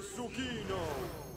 Tsukino!